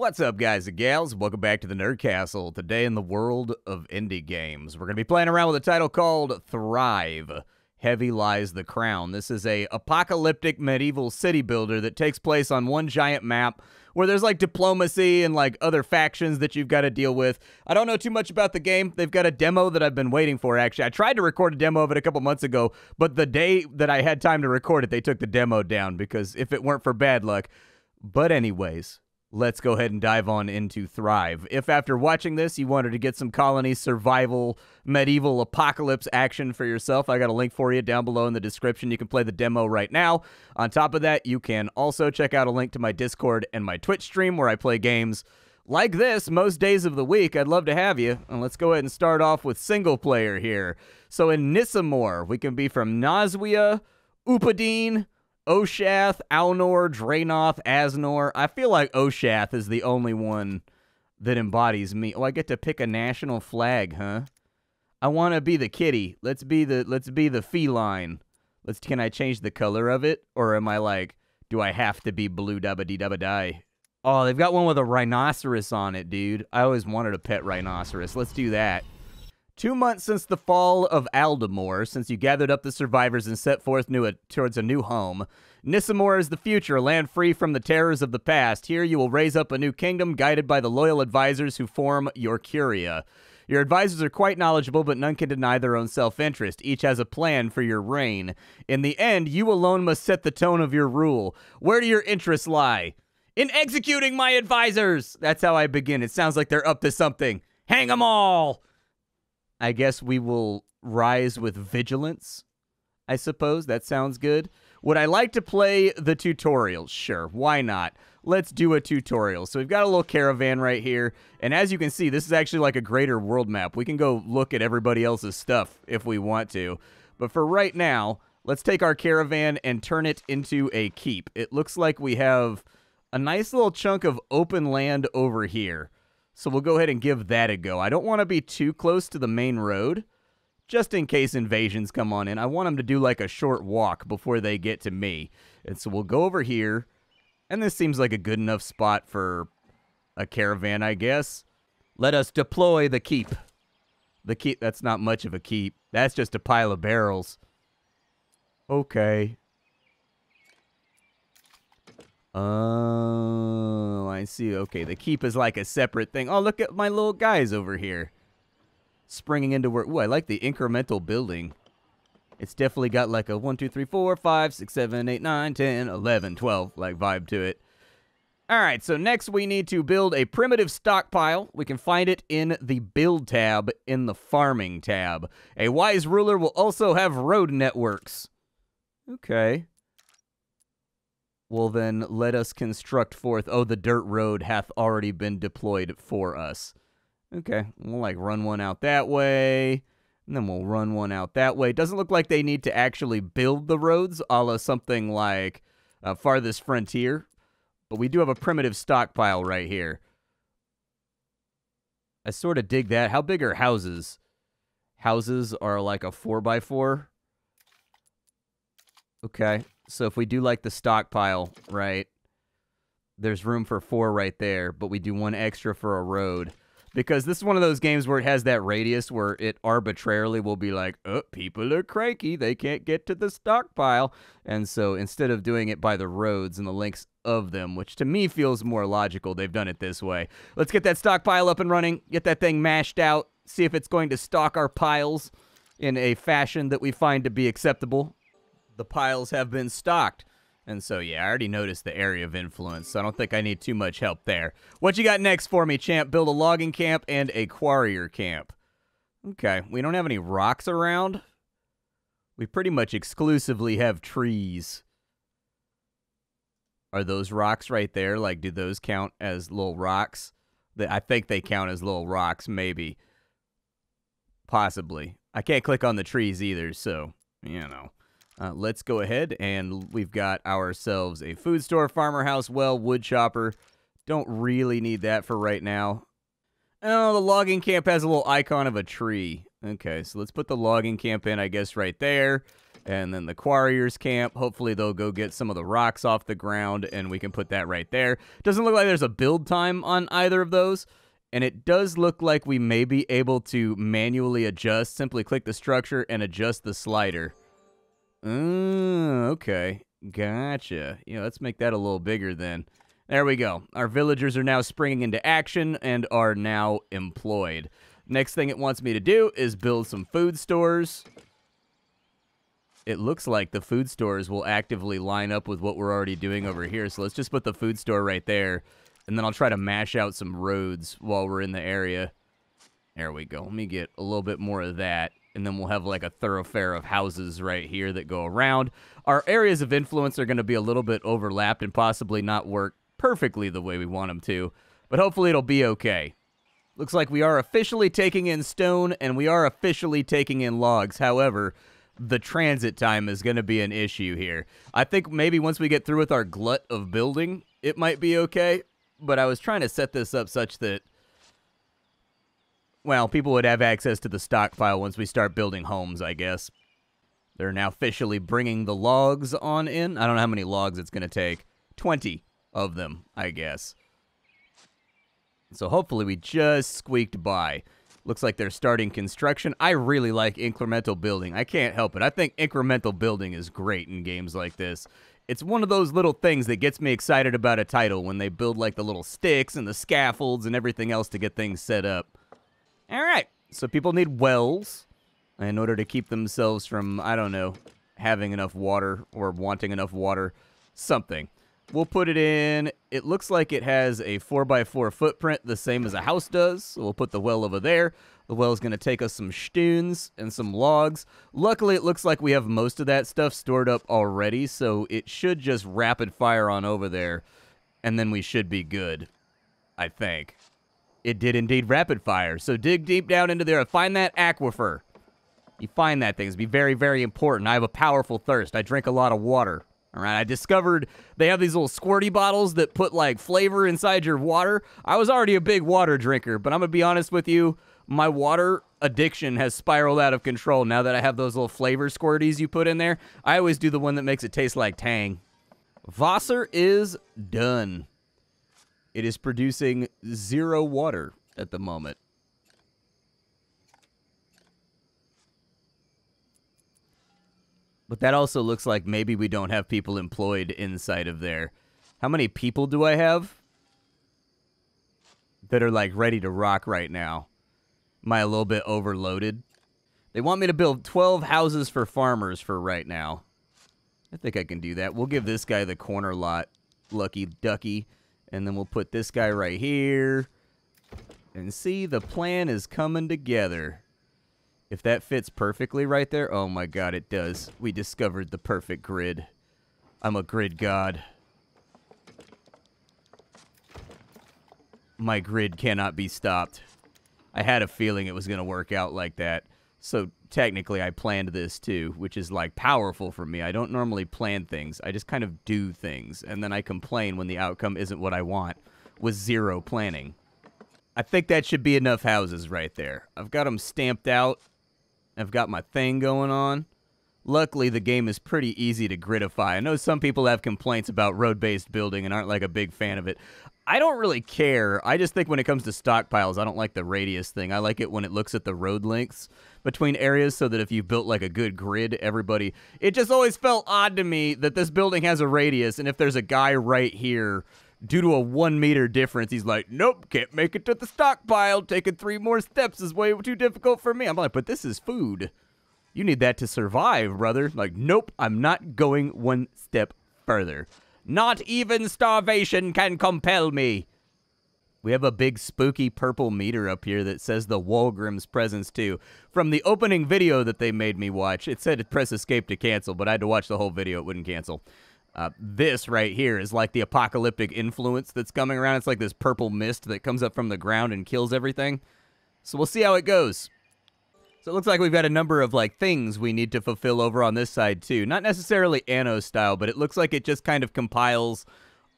What's up, guys and gals? Welcome back to the Nerd Castle. Today in the world of indie games, we're going to be playing around with a title called Thrive. Heavy Lies the Crown. This is a apocalyptic medieval city builder that takes place on one giant map where there's like diplomacy and like other factions that you've got to deal with. I don't know too much about the game. They've got a demo that I've been waiting for actually. I tried to record a demo of it a couple months ago, but the day that I had time to record it, they took the demo down because if it weren't for bad luck. But anyways, let's go ahead and dive on into Thrive. If after watching this you wanted to get some colony survival medieval apocalypse action for yourself, I got a link for you down below in the description. You can play the demo right now. On top of that, you can also check out a link to my Discord and my Twitch stream where I play games like this most days of the week. I'd love to have you. And let's go ahead and start off with single player here. So in Nissamor, we can be from Noswia, Upadine, Oshath, Alnor, Dranoth, Asnor. I feel like Oshath is the only one that embodies me. Oh, I get to pick a national flag, huh? I want to be the kitty. Let's be the let's be the feline. Let's can I change the color of it or am I like do I have to be blue dabba dee dabba die? Oh, they've got one with a rhinoceros on it, dude. I always wanted a pet rhinoceros. Let's do that. Two months since the fall of Aldamor, since you gathered up the survivors and set forth new, towards a new home. Nissamor is the future, a land free from the terrors of the past. Here you will raise up a new kingdom guided by the loyal advisors who form your Curia. Your advisors are quite knowledgeable, but none can deny their own self interest. Each has a plan for your reign. In the end, you alone must set the tone of your rule. Where do your interests lie? In executing my advisors! That's how I begin. It sounds like they're up to something. Hang 'em all! I guess we will rise with vigilance. I suppose that sounds good. Would I like to play the tutorial? Sure, why not? Let's do a tutorial. So we've got a little caravan right here, and as you can see, this is actually like a greater world map. We can go look at everybody else's stuff if we want to. But for right now, let's take our caravan and turn it into a keep. It looks like we have a nice little chunk of open land over here. So we'll go ahead and give that a go. I don't want to be too close to the main road, just in case invasions come on in. I want them to do like a short walk before they get to me. And so we'll go over here, and this seems like a good enough spot for a caravan, I guess. Let us deploy the keep. The keep, that's not much of a keep. That's just a pile of barrels. Okay. Oh, I see. Okay, the keep is like a separate thing. Oh, look at my little guys over here. Springing into work. Ooh, I like the incremental building. It's definitely got like a 1, 2, 3, 4, 5, 6, 7, 8, 9, 10, 11, 12 like vibe to it. All right, so next we need to build a primitive stockpile. We can find it in the build tab in the farming tab. A wise ruler will also have road networks. Okay. Well, then let us construct forth. Oh, the dirt road hath already been deployed for us. Okay, we'll like run one out that way. And then we'll run one out that way. Doesn't look like they need to actually build the roads a la something like uh, Farthest Frontier. But we do have a primitive stockpile right here. I sort of dig that. How big are houses? Houses are like a 4x4. Okay, so if we do like the stockpile, right, there's room for four right there, but we do one extra for a road. Because this is one of those games where it has that radius where it arbitrarily will be like, oh, people are cranky. They can't get to the stockpile. And so instead of doing it by the roads and the links of them, which to me feels more logical, they've done it this way. Let's get that stockpile up and running, get that thing mashed out, see if it's going to stock our piles in a fashion that we find to be acceptable the piles have been stocked. And so, yeah, I already noticed the area of influence, so I don't think I need too much help there. What you got next for me, champ? Build a logging camp and a quarrier camp. Okay, we don't have any rocks around. We pretty much exclusively have trees. Are those rocks right there? Like, do those count as little rocks? I think they count as little rocks, maybe. Possibly. I can't click on the trees either, so, you know. Uh, let's go ahead and we've got ourselves a food store, farmer house, well, wood chopper. Don't really need that for right now. Oh, the logging camp has a little icon of a tree. Okay, so let's put the logging camp in, I guess, right there. And then the quarriers camp. Hopefully they'll go get some of the rocks off the ground and we can put that right there. Doesn't look like there's a build time on either of those. And it does look like we may be able to manually adjust. Simply click the structure and adjust the slider. Mm, okay. Gotcha. Yeah, let's make that a little bigger then. There we go. Our villagers are now springing into action and are now employed. Next thing it wants me to do is build some food stores. It looks like the food stores will actively line up with what we're already doing over here. So let's just put the food store right there. And then I'll try to mash out some roads while we're in the area. There we go. Let me get a little bit more of that and then we'll have like a thoroughfare of houses right here that go around. Our areas of influence are going to be a little bit overlapped and possibly not work perfectly the way we want them to, but hopefully it'll be okay. Looks like we are officially taking in stone and we are officially taking in logs. However, the transit time is going to be an issue here. I think maybe once we get through with our glut of building, it might be okay, but I was trying to set this up such that well, people would have access to the stockpile once we start building homes, I guess. They're now officially bringing the logs on in. I don't know how many logs it's going to take. 20 of them, I guess. So hopefully we just squeaked by. Looks like they're starting construction. I really like incremental building. I can't help it. I think incremental building is great in games like this. It's one of those little things that gets me excited about a title when they build like the little sticks and the scaffolds and everything else to get things set up. All right. So people need wells in order to keep themselves from, I don't know, having enough water or wanting enough water. Something. We'll put it in. It looks like it has a 4x4 footprint, the same as a house does. So we'll put the well over there. The well is going to take us some stones and some logs. Luckily, it looks like we have most of that stuff stored up already, so it should just rapid fire on over there, and then we should be good, I think. It did indeed rapid fire. So dig deep down into there. and Find that aquifer. You find that thing. It's be very, very important. I have a powerful thirst. I drink a lot of water. All right. I discovered they have these little squirty bottles that put like flavor inside your water. I was already a big water drinker, but I'm going to be honest with you. My water addiction has spiraled out of control now that I have those little flavor squirties you put in there. I always do the one that makes it taste like Tang. Wasser is done. It is producing zero water at the moment. But that also looks like maybe we don't have people employed inside of there. How many people do I have that are like ready to rock right now? Am I a little bit overloaded? They want me to build 12 houses for farmers for right now. I think I can do that. We'll give this guy the corner lot. Lucky ducky. And then we'll put this guy right here. And see, the plan is coming together. If that fits perfectly right there, oh my god, it does. We discovered the perfect grid. I'm a grid god. My grid cannot be stopped. I had a feeling it was going to work out like that. So technically I planned this too, which is like powerful for me. I don't normally plan things. I just kind of do things and then I complain when the outcome isn't what I want with zero planning. I think that should be enough houses right there. I've got them stamped out. I've got my thing going on. Luckily, the game is pretty easy to gridify. I know some people have complaints about road-based building and aren't like a big fan of it. I don't really care. I just think when it comes to stockpiles, I don't like the radius thing. I like it when it looks at the road lengths between areas so that if you built like a good grid, everybody. It just always felt odd to me that this building has a radius, and if there's a guy right here, due to a one meter difference, he's like, nope, can't make it to the stockpile. Taking three more steps is way too difficult for me. I'm like, but this is food. You need that to survive, brother. Like, nope, I'm not going one step further. Not even starvation can compel me. We have a big spooky purple meter up here that says the Walgrim's presence too. From the opening video that they made me watch, it said press escape to cancel, but I had to watch the whole video. It wouldn't cancel. Uh, this right here is like the apocalyptic influence that's coming around. It's like this purple mist that comes up from the ground and kills everything. So we'll see how it goes. So it looks like we've got a number of like things we need to fulfill over on this side too. Not necessarily Anno style, but it looks like it just kind of compiles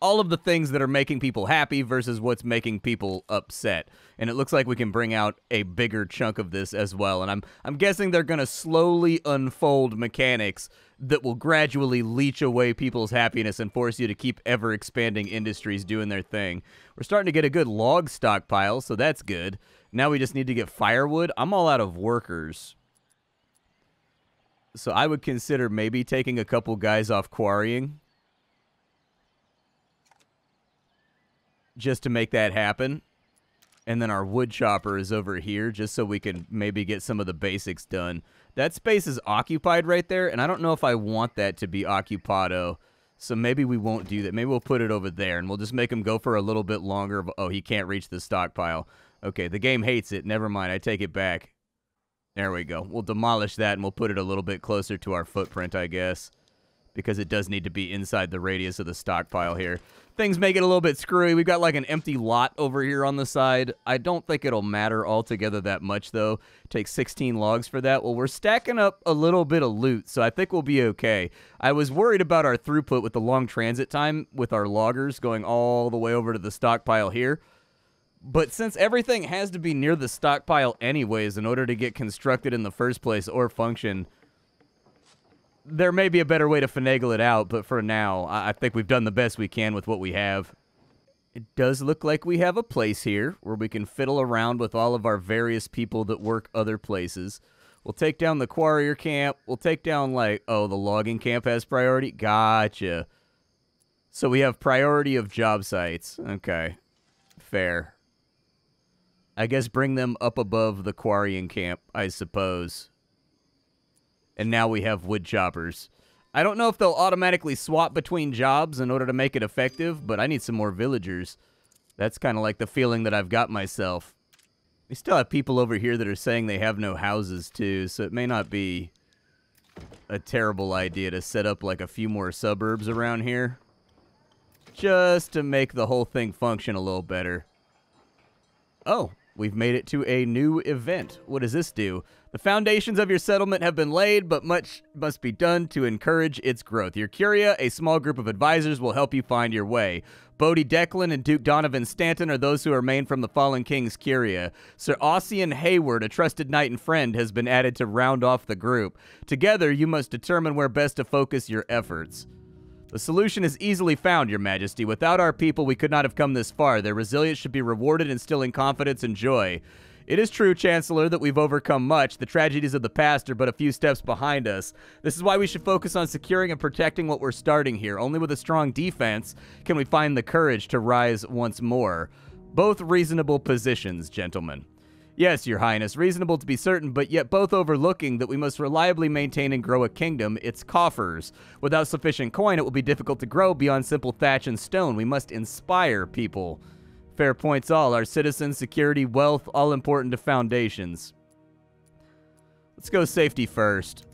all of the things that are making people happy versus what's making people upset. And it looks like we can bring out a bigger chunk of this as well. And I'm I'm guessing they're going to slowly unfold mechanics that will gradually leech away people's happiness and force you to keep ever expanding industries doing their thing. We're starting to get a good log stockpile, so that's good. Now we just need to get firewood. I'm all out of workers. So I would consider maybe taking a couple guys off quarrying just to make that happen. And then our wood chopper is over here just so we can maybe get some of the basics done. That space is occupied right there, and I don't know if I want that to be occupado. So maybe we won't do that. Maybe we'll put it over there, and we'll just make him go for a little bit longer. Oh, he can't reach the stockpile. Okay, the game hates it. Never mind. I take it back. There we go. We'll demolish that, and we'll put it a little bit closer to our footprint, I guess because it does need to be inside the radius of the stockpile here. Things make it a little bit screwy. We've got like an empty lot over here on the side. I don't think it'll matter altogether that much, though. Take 16 logs for that. Well, we're stacking up a little bit of loot, so I think we'll be okay. I was worried about our throughput with the long transit time with our loggers going all the way over to the stockpile here. But since everything has to be near the stockpile anyways in order to get constructed in the first place or function, there may be a better way to finagle it out, but for now, I think we've done the best we can with what we have. It does look like we have a place here where we can fiddle around with all of our various people that work other places. We'll take down the quarrier camp. We'll take down, like, oh, the logging camp has priority? Gotcha. So we have priority of job sites. Okay. Fair. I guess bring them up above the quarrying camp, I suppose and now we have wood choppers. I don't know if they'll automatically swap between jobs in order to make it effective, but I need some more villagers. That's kind of like the feeling that I've got myself. We still have people over here that are saying they have no houses, too, so it may not be a terrible idea to set up like a few more suburbs around here. Just to make the whole thing function a little better. Oh, we've made it to a new event. What does this do? The foundations of your settlement have been laid, but much must be done to encourage its growth. Your Curia, a small group of advisors, will help you find your way. Bodie Declan and Duke Donovan Stanton are those who remain from the fallen king's Curia. Sir Ossian Hayward, a trusted knight and friend, has been added to round off the group. Together, you must determine where best to focus your efforts. The solution is easily found, Your Majesty. Without our people, we could not have come this far. Their resilience should be rewarded, instilling confidence and joy. It is true, Chancellor, that we've overcome much. The tragedies of the past are but a few steps behind us. This is why we should focus on securing and protecting what we're starting here. Only with a strong defense can we find the courage to rise once more. Both reasonable positions, gentlemen. Yes, Your Highness, reasonable to be certain, but yet both overlooking that we must reliably maintain and grow a kingdom, its coffers. Without sufficient coin, it will be difficult to grow beyond simple thatch and stone. We must inspire people. Fair points all. Our citizens, security, wealth, all important to foundations. Let's go safety first.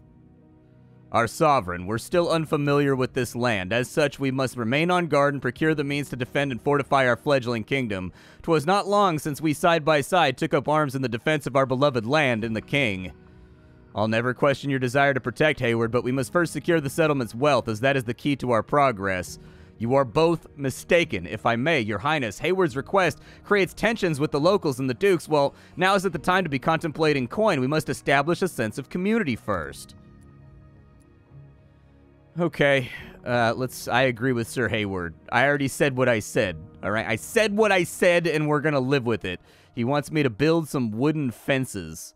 Our sovereign, we're still unfamiliar with this land. As such, we must remain on guard and procure the means to defend and fortify our fledgling kingdom. 'Twas not long since we side by side took up arms in the defense of our beloved land and the king. I'll never question your desire to protect Hayward, but we must first secure the settlement's wealth, as that is the key to our progress. You are both mistaken, if I may, Your Highness. Hayward's request creates tensions with the locals and the Dukes. Well, now isn't the time to be contemplating coin. We must establish a sense of community first. Okay, uh, let's. I agree with Sir Hayward. I already said what I said. All right, I said what I said, and we're gonna live with it. He wants me to build some wooden fences.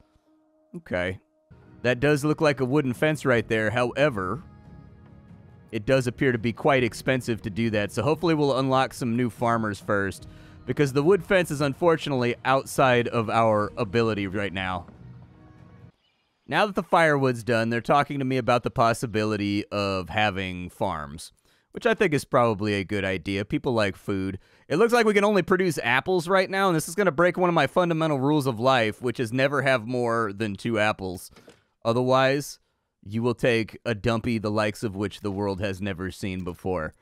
Okay, that does look like a wooden fence right there. However, it does appear to be quite expensive to do that. So hopefully we'll unlock some new farmers first because the wood fence is unfortunately outside of our ability right now. Now that the firewood's done, they're talking to me about the possibility of having farms, which I think is probably a good idea. People like food. It looks like we can only produce apples right now, and this is going to break one of my fundamental rules of life, which is never have more than two apples. Otherwise, you will take a dumpy the likes of which the world has never seen before.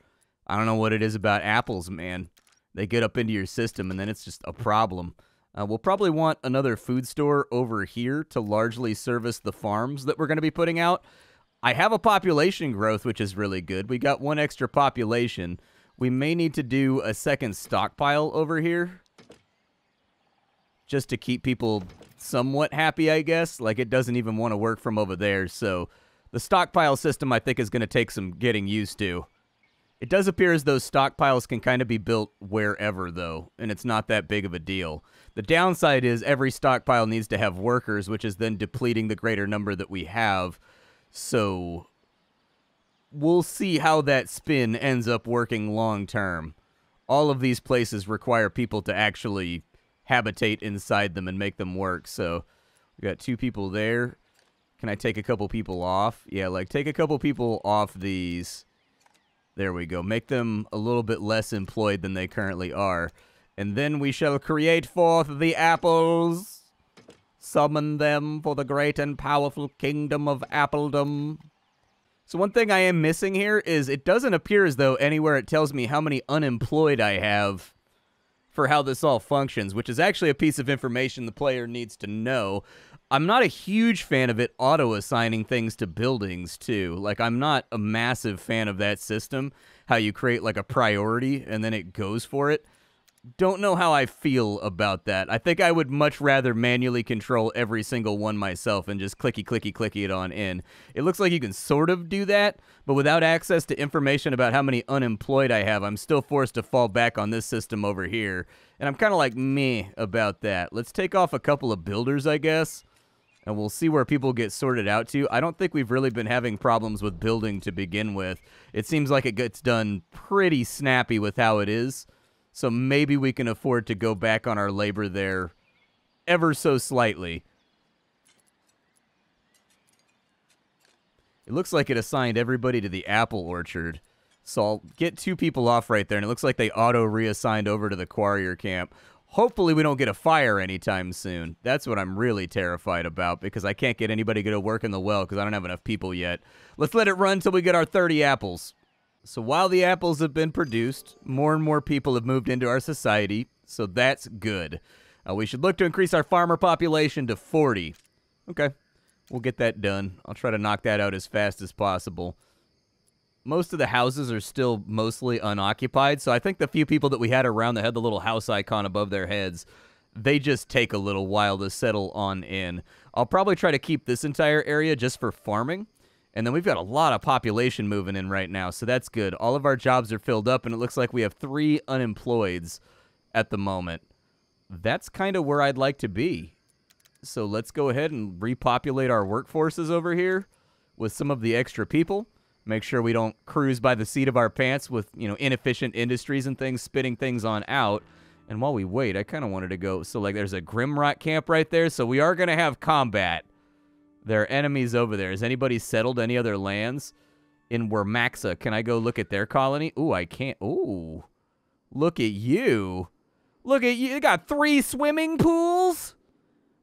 I don't know what it is about apples, man. They get up into your system and then it's just a problem. Uh, we'll probably want another food store over here to largely service the farms that we're going to be putting out. I have a population growth, which is really good. We got one extra population. we may need to do a second stockpile over here. Just to keep people somewhat happy, I guess. Like, it doesn't even want to work from over there, so... The stockpile system, I think, is going to take some getting used to. It does appear as though stockpiles can kind of be built wherever, though, and it's not that big of a deal. The downside is every stockpile needs to have workers, which is then depleting the greater number that we have. So we'll see how that spin ends up working long term. All of these places require people to actually habitate inside them and make them work. So we got two people there. Can I take a couple people off? Yeah, like take a couple people off these there we go. Make them a little bit less employed than they currently are. And then we shall create forth the apples. Summon them for the great and powerful kingdom of appledom. So one thing I am missing here is it doesn't appear as though anywhere it tells me how many unemployed I have for how this all functions, which is actually a piece of information the player needs to know. I'm not a huge fan of it auto assigning things to buildings too. Like I'm not a massive fan of that system, how you create like a priority and then it goes for it. Don't know how I feel about that. I think I would much rather manually control every single one myself and just clicky clicky clicky it on in. It looks like you can sort of do that, but without access to information about how many unemployed I have, I'm still forced to fall back on this system over here. And I'm kind of like meh about that. Let's take off a couple of builders, I guess and we'll see where people get sorted out to. I don't think we've really been having problems with building to begin with. It seems like it gets done pretty snappy with how it is. So maybe we can afford to go back on our labor there ever so slightly. It looks like it assigned everybody to the apple orchard. So I'll get two people off right there, and it looks like they auto reassigned over to the Quarrier camp. Hopefully, we don't get a fire anytime soon. That's what I'm really terrified about because I can't get anybody to work in the well because I don't have enough people yet. Let's let it run until we get our 30 apples. So while the apples have been produced, more and more people have moved into our society, so that's good. Uh, we should look to increase our farmer population to 40. Okay, we'll get that done. I'll try to knock that out as fast as possible most of the houses are still mostly unoccupied. So I think the few people that we had around that had the little house icon above their heads, they just take a little while to settle on in. I'll probably try to keep this entire area just for farming. And then we've got a lot of population moving in right now, so that's good. All of our jobs are filled up, and it looks like we have three unemployeds at the moment. That's kind of where I'd like to be. So let's go ahead and repopulate our workforces over here with some of the extra people make sure we don't cruise by the seat of our pants with you know inefficient industries and things spitting things on out and while we wait i kind of wanted to go so like there's a grimrock camp right there so we are going to have combat there are enemies over there has anybody settled any other lands in Wermaxa. Can I go look at their colony? Ooh, I can't. Ooh. Look at you. Look at you. They got three swimming pools?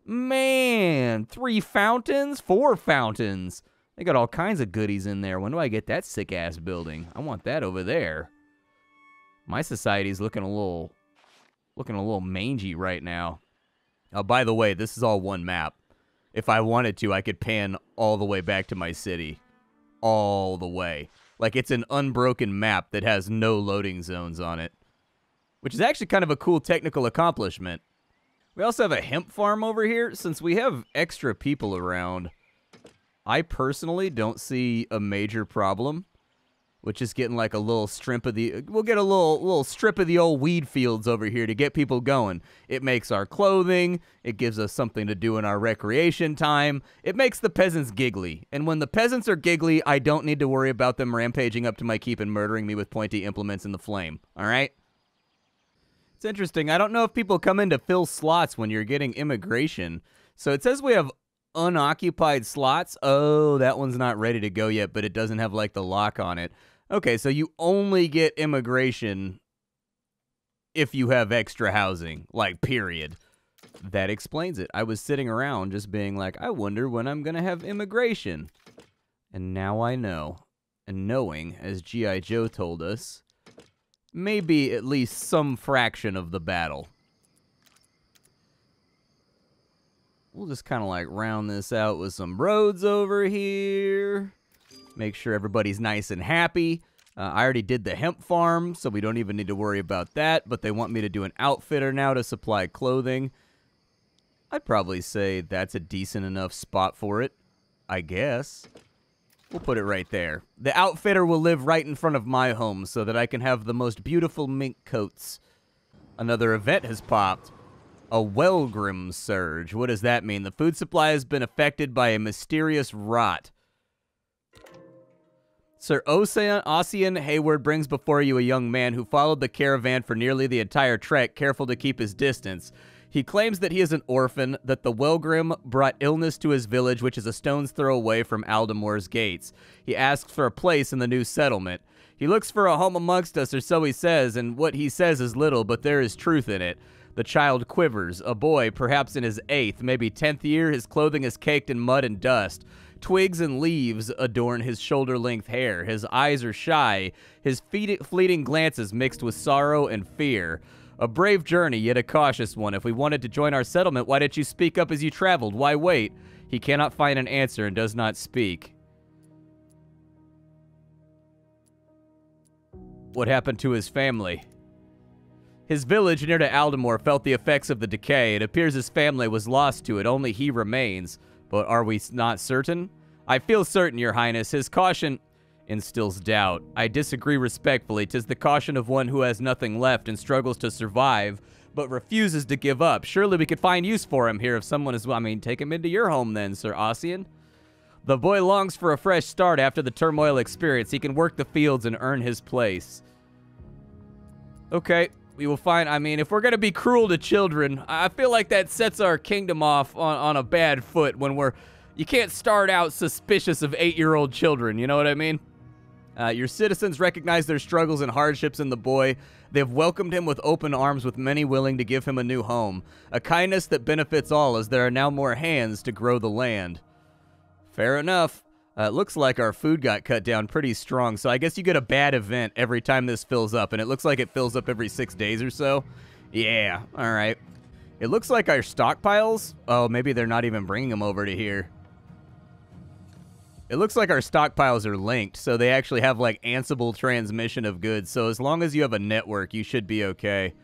Man, three fountains? Four fountains. They got all kinds of goodies in there. When do I get that sick ass building? I want that over there. My society's looking a little looking a little mangy right now. Oh, by the way, this is all one map. If I wanted to, I could pan all the way back to my city. All the way. Like it's an unbroken map that has no loading zones on it. Which is actually kind of a cool technical accomplishment. We also have a hemp farm over here. Since we have extra people around, I personally don't see a major problem with is getting like a little strip of the we'll get a little little strip of the old weed fields over here to get people going. It makes our clothing, it gives us something to do in our recreation time. It makes the peasants giggly. And when the peasants are giggly, I don't need to worry about them rampaging up to my keep and murdering me with pointy implements in the flame. All right? It's interesting. I don't know if people come in to fill slots when you're getting immigration. So it says we have unoccupied slots. Oh, that one's not ready to go yet, but it doesn't have like the lock on it. Okay, so you only get immigration if you have extra housing, like period. That explains it. I was sitting around just being like, I wonder when I'm going to have immigration. And now I know. And knowing, as G.I. Joe told us, may be at least some fraction of the battle. We'll just kind of like round this out with some roads over here. Make sure everybody's nice and happy. Uh, I already did the hemp farm, so we don't even need to worry about that. But they want me to do an outfitter now to supply clothing. I'd probably say that's a decent enough spot for it. I guess. We'll put it right there. The outfitter will live right in front of my home so that I can have the most beautiful mink coats. Another event has popped. A Wellgrim surge. What does that mean? The food supply has been affected by a mysterious rot. Sir Ossian Hayward brings before you a young man who followed the caravan for nearly the entire trek, careful to keep his distance. He claims that he is an orphan, that the Wellgrim brought illness to his village, which is a stone's throw away from Aldamore's gates. He asks for a place in the new settlement. He looks for a home amongst us, or so he says, and what he says is little, but there is truth in it. The child quivers, a boy, perhaps in his eighth, maybe tenth year, his clothing is caked in mud and dust. Twigs and leaves adorn his shoulder length hair. His eyes are shy, his fleeting glances mixed with sorrow and fear. A brave journey, yet a cautious one. If we wanted to join our settlement, why didn't you speak up as you traveled? Why wait? He cannot find an answer and does not speak. What happened to his family? His village near to Aldamore felt the effects of the decay. It appears his family was lost to it. Only he remains. But are we not certain? I feel certain, your highness. His caution instills doubt. I disagree respectfully. Tis the caution of one who has nothing left and struggles to survive, but refuses to give up. Surely we could find use for him here if someone is... I mean, take him into your home then, Sir Ossian. The boy longs for a fresh start after the turmoil experience. He can work the fields and earn his place. Okay, we will find... I mean, if we're going to be cruel to children, I feel like that sets our kingdom off on, on a bad foot when we're... You can't start out suspicious of eight-year-old children, you know what I mean? Uh, your citizens recognize their struggles and hardships in the boy. They have welcomed him with open arms, with many willing to give him a new home. A kindness that benefits all, as there are now more hands to grow the land. Fair enough. Uh, it looks like our food got cut down pretty strong, so I guess you get a bad event every time this fills up, and it looks like it fills up every six days or so. Yeah, all right. It looks like our stockpiles... Oh, maybe they're not even bringing them over to here. It looks like our stockpiles are linked, so they actually have like Ansible transmission of goods. So as long as you have a network, you should be okay.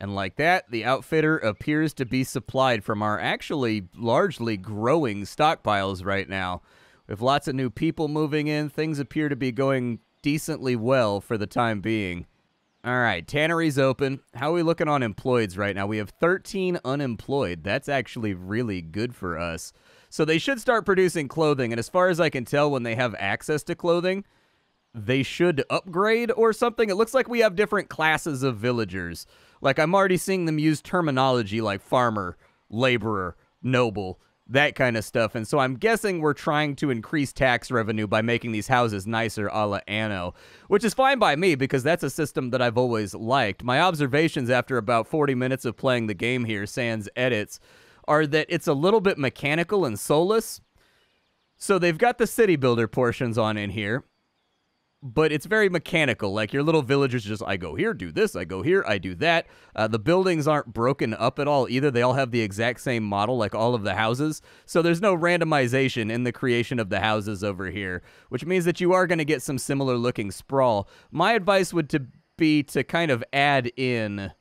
And like that, the outfitter appears to be supplied from our actually largely growing stockpiles right now. With lots of new people moving in, things appear to be going decently well for the time being. All right, tannery's open. How are we looking on employeds right now? We have 13 unemployed. That's actually really good for us. So they should start producing clothing. And as far as I can tell, when they have access to clothing, they should upgrade or something. It looks like we have different classes of villagers. Like I'm already seeing them use terminology like farmer, laborer, noble, that kind of stuff. And so I'm guessing we're trying to increase tax revenue by making these houses nicer a la Anno, which is fine by me because that's a system that I've always liked. My observations after about 40 minutes of playing the game here, sans edits, are that it's a little bit mechanical and soulless. So they've got the city builder portions on in here, but it's very mechanical. Like your little villagers just, I go here, do this, I go here, I do that. Uh, the buildings aren't broken up at all either. They all have the exact same model, like all of the houses. So there's no randomization in the creation of the houses over here, which means that you are going to get some similar looking sprawl. My advice would to be to kind of add in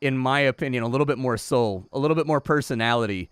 in my opinion, a little bit more soul, a little bit more personality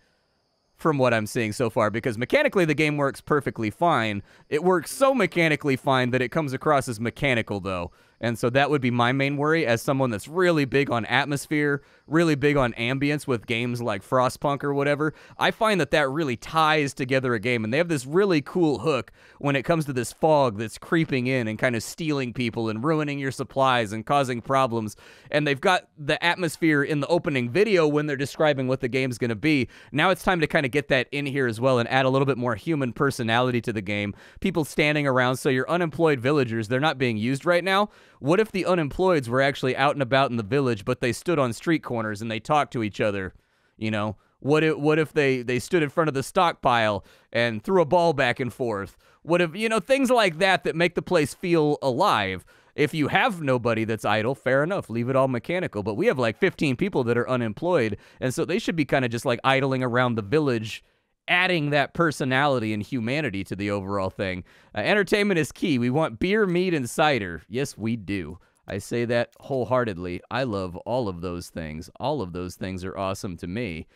from what I'm seeing so far because mechanically the game works perfectly fine. It works so mechanically fine that it comes across as mechanical though. And so that would be my main worry as someone that's really big on atmosphere, really big on ambience with games like Frostpunk or whatever. I find that that really ties together a game. And they have this really cool hook when it comes to this fog that's creeping in and kind of stealing people and ruining your supplies and causing problems. And they've got the atmosphere in the opening video when they're describing what the game's going to be. Now it's time to kind of get that in here as well and add a little bit more human personality to the game. People standing around, so your unemployed villagers, they're not being used right now. What if the unemployeds were actually out and about in the village, but they stood on street corners and they talked to each other? You know, what if what if they they stood in front of the stockpile and threw a ball back and forth? What if you know things like that that make the place feel alive? If you have nobody that's idle, fair enough, leave it all mechanical. But we have like 15 people that are unemployed, and so they should be kind of just like idling around the village adding that personality and humanity to the overall thing. Uh, entertainment is key. We want beer, meat, and cider. Yes, we do. I say that wholeheartedly. I love all of those things. All of those things are awesome to me.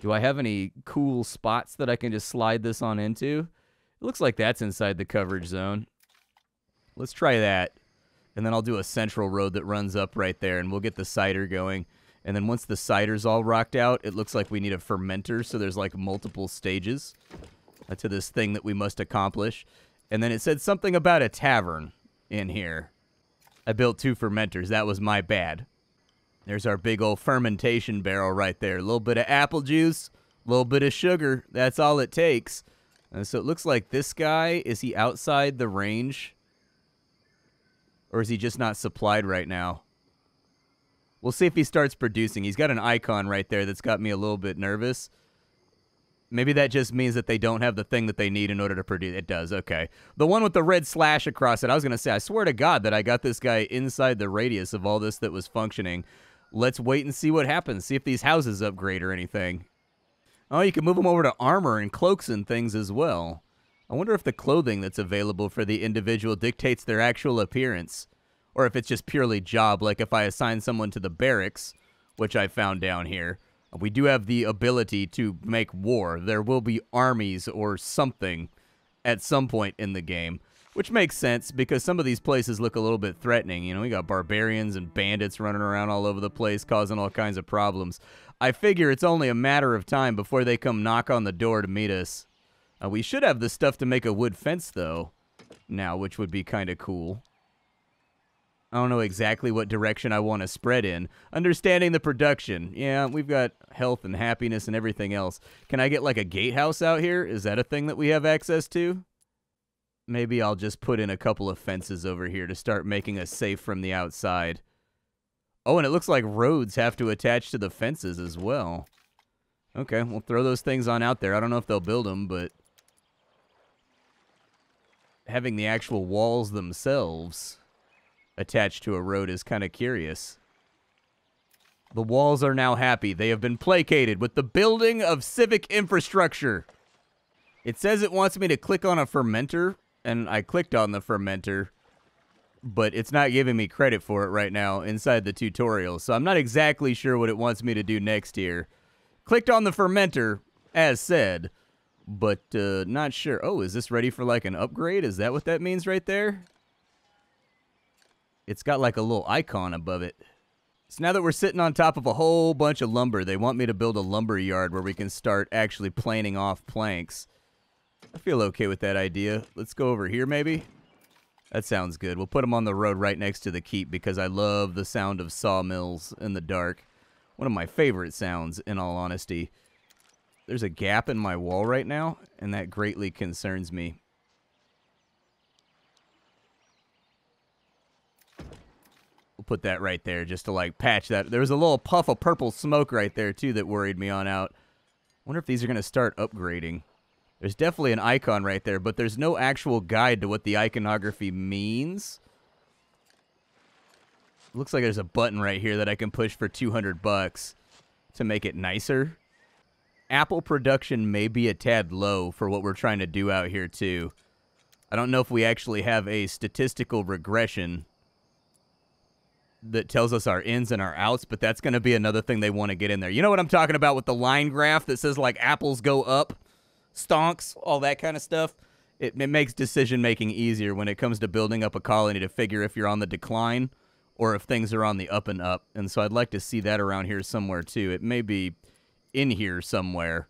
Do I have any cool spots that I can just slide this on into? It looks like that's inside the coverage zone. Let's try that. And then I'll do a central road that runs up right there, and we'll get the cider going. And then once the cider's all rocked out, it looks like we need a fermenter, so there's like multiple stages uh, to this thing that we must accomplish. And then it said something about a tavern in here. I built two fermenters. That was my bad. There's our big old fermentation barrel right there. A little bit of apple juice, a little bit of sugar. That's all it takes. And so it looks like this guy, is he outside the range? Or is he just not supplied right now? We'll see if he starts producing. He's got an icon right there that's got me a little bit nervous. Maybe that just means that they don't have the thing that they need in order to produce. It does, okay. The one with the red slash across it, I was going to say, I swear to God that I got this guy inside the radius of all this that was functioning. Let's wait and see what happens. See if these houses upgrade or anything. Oh, you can move them over to armor and cloaks and things as well. I wonder if the clothing that's available for the individual dictates their actual appearance or if it's just purely job, like if I assign someone to the barracks, which I found down here. We do have the ability to make war. There will be armies or something at some point in the game, which makes sense because some of these places look a little bit threatening. You know, we got barbarians and bandits running around all over the place, causing all kinds of problems. I figure it's only a matter of time before they come knock on the door to meet us. Uh, we should have the stuff to make a wood fence, though, now, which would be kind of cool. I don't know exactly what direction I want to spread in. Understanding the production. Yeah, we've got health and happiness and everything else. Can I get like a gatehouse out here? Is that a thing that we have access to? Maybe I'll just put in a couple of fences over here to start making us safe from the outside. Oh, and it looks like roads have to attach to the fences as well. Okay, we'll throw those things on out there. I don't know if they'll build them, but having the actual walls themselves attached to a road is kind of curious. The walls are now happy. They have been placated with the building of civic infrastructure. It says it wants me to click on a fermenter, and I clicked on the fermenter, but it's not giving me credit for it right now inside the tutorial, so I'm not exactly sure what it wants me to do next here. Clicked on the fermenter, as said, but uh, not sure. Oh, is this ready for like an upgrade? Is that what that means right there? It's got like a little icon above it. So now that we're sitting on top of a whole bunch of lumber, they want me to build a lumber yard where we can start actually planing off planks. I feel okay with that idea. Let's go over here maybe. That sounds good. We'll put them on the road right next to the keep because I love the sound of sawmills in the dark. One of my favorite sounds, in all honesty. There's a gap in my wall right now, and that greatly concerns me. Put that right there just to like patch that. There was a little puff of purple smoke right there too that worried me on out. wonder if these are going to start upgrading. There's definitely an icon right there, but there's no actual guide to what the iconography means. Looks like there's a button right here that I can push for 200 bucks to make it nicer. Apple production may be a tad low for what we're trying to do out here too. I don't know if we actually have a statistical regression that tells us our ins and our outs, but that's going to be another thing they want to get in there. You know what I'm talking about with the line graph that says like apples go up, stonks, all that kind of stuff. It, it makes decision making easier when it comes to building up a colony to figure if you're on the decline or if things are on the up and up. And so I'd like to see that around here somewhere too. It may be in here somewhere,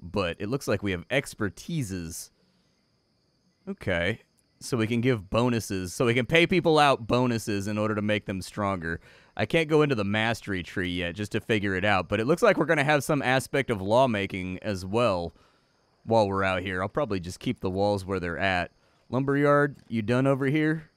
but it looks like we have expertises. Okay so we can give bonuses, so we can pay people out bonuses in order to make them stronger. I can't go into the mastery tree yet just to figure it out, but it looks like we're going to have some aspect of lawmaking as well while we're out here. I'll probably just keep the walls where they're at. Lumberyard, you done over here?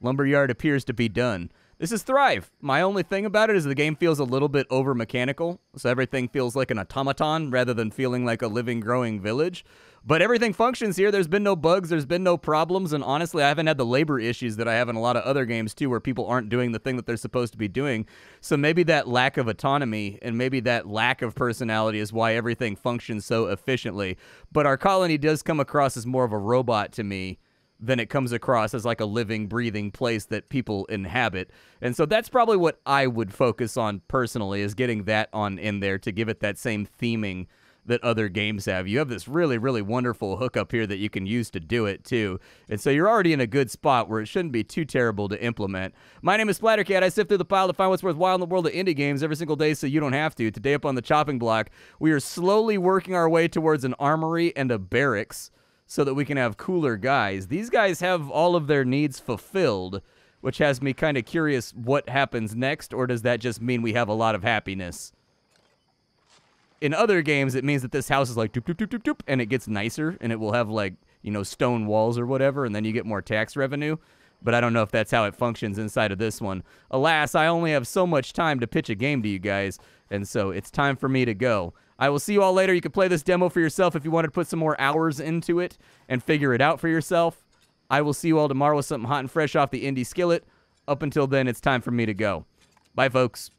Lumberyard appears to be done. This is Thrive. My only thing about it is the game feels a little bit over mechanical, so everything feels like an automaton rather than feeling like a living, growing village. But everything functions here. There's been no bugs, there's been no problems, and honestly, I haven't had the labor issues that I have in a lot of other games too, where people aren't doing the thing that they're supposed to be doing. So maybe that lack of autonomy and maybe that lack of personality is why everything functions so efficiently. But our colony does come across as more of a robot to me than it comes across as like a living, breathing place that people inhabit. And so that's probably what I would focus on personally is getting that on in there to give it that same theming that other games have. You have this really, really wonderful hookup here that you can use to do it too. And so you're already in a good spot where it shouldn't be too terrible to implement. My name is Splattercat. I sift through the pile to find what's worthwhile in the world of indie games every single day so you don't have to. Today up on the chopping block, we are slowly working our way towards an armory and a barracks so that we can have cooler guys. These guys have all of their needs fulfilled, which has me kind of curious what happens next, or does that just mean we have a lot of happiness? In other games, it means that this house is like doop, doop, doop, doop, doop, and it gets nicer, and it will have like, you know, stone walls or whatever, and then you get more tax revenue. But I don't know if that's how it functions inside of this one. Alas, I only have so much time to pitch a game to you guys, and so it's time for me to go. I will see you all later. You can play this demo for yourself if you wanted to put some more hours into it and figure it out for yourself. I will see you all tomorrow with something hot and fresh off the indie skillet. Up until then, it's time for me to go. Bye, folks.